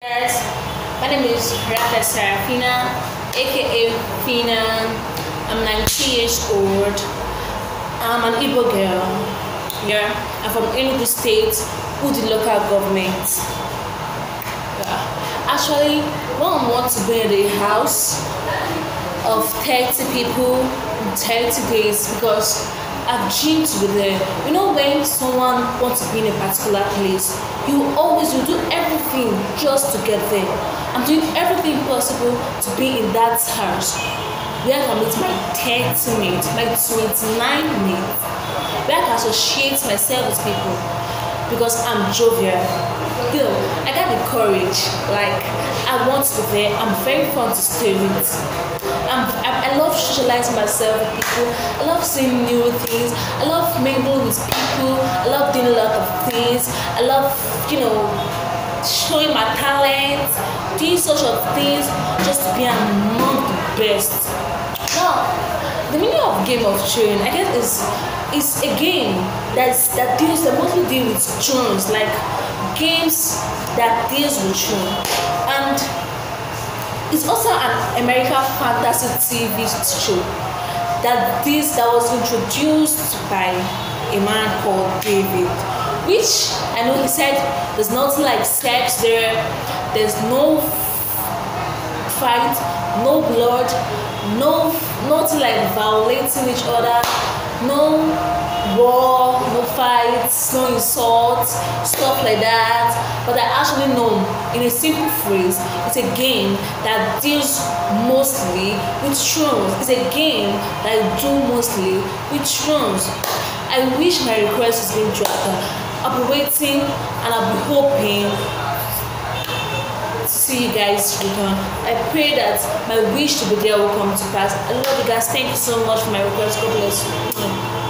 Yes, my name is Rafa Serafina, aka Fina. I'm 19 years old. I'm an Igbo girl. Yeah, I'm from Enugu State, Udi local government. Yeah. Actually, one wants to in the house of 30 people in 30 days because Dreamed to be. You know, when someone wants to be in a particular place, you always you do everything just to get there. I'm doing everything possible to be in that house where I can meet my 30 mates, my 29 mates, where I can associate myself with people because I'm jovial. Know, I got the courage. Like I want to be there. I'm very fun to stay with. I, love socializing myself with people. I love seeing new things. I love mingling with people. I love doing a lot of things. I love, you know, showing my talent, doing of things, just to be among the best. Now, the meaning of Game of Thrones, I guess, is is a game that's that deals that mostly deal with thrones, like games that deals with thrones, and it's also an American fantasy TV show that this that was introduced by a man called David, which I know he said there's nothing like sex there, there's no fight, no blood, no nothing like violating each other, no war, no fights, no insults, stuff like that. But I actually know in a simple phrase, it's a game that deals mostly with thrones. It's a game that I do mostly with thrones. I wish my request is being granted. I'll be waiting and I'll be hoping to see you guys return. I pray that my wish to be there will come to pass. I love you guys. Thank you so much for my request. God bless you.